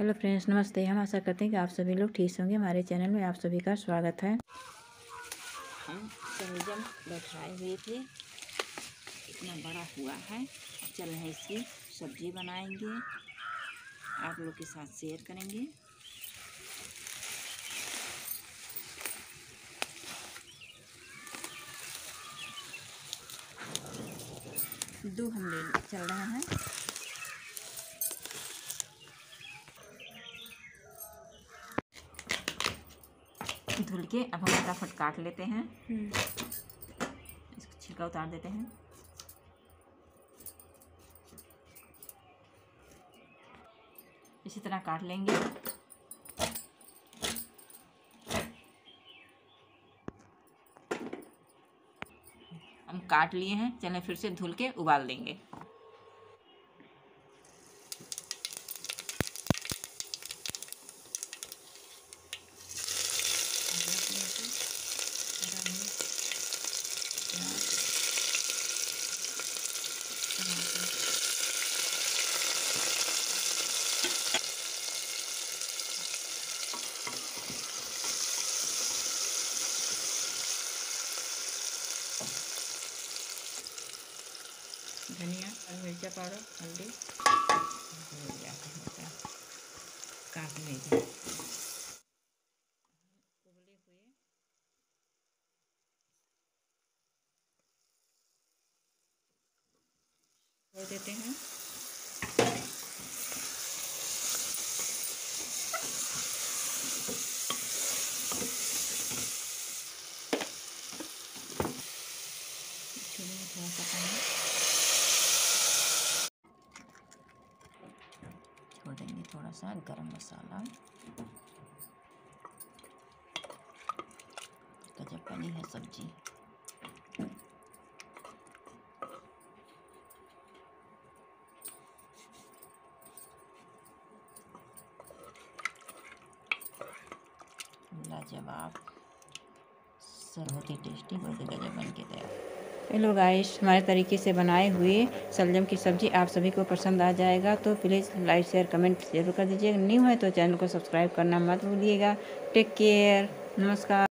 Hello friends, नमस्ते। हम आशा करते हैं कि आप सभी लोग ठीक होंगे। हमारे चैनल में आप सभी का स्वागत है। हम शलजम बैठाए हुए थे। इतना बड़ा हुआ है। चल रहे इसकी सब्ज़ी बनाएँगे। आप लोग के साथ शेयर करेंगे। दो हम ले चल रहे हैं। धुल के अब हम फटाफट काट लेते हैं। इसको छिलका उतार देते हैं। इसी तरह काट लेंगे। हम काट लिए हैं चलें फिर से धुल के उबाल देंगे। धनिया और मिर्चा पाउडर हल्दी। काट छोड़ देते हैं। थोड़ा सा पानी छोड़ देंगे थोड़ा सा गरम मसाला। गजब बनी है सब्ज़ी। लाजवाब सर बहुत टेस्टी बहुत गजब बन के तैयार। हेलो गाइस हमारे तरीके से बनाए हुए सलजम की सब्ज़ी आप सभी को पसंद आ जाएगा तो प्लीज़ लाइक शेयर कमेंट ज़रूर कर दीजिएगा न्यू है तो चैनल को सब्सक्राइब करना मत भूलिएगा। टेक केयर नमस्कार।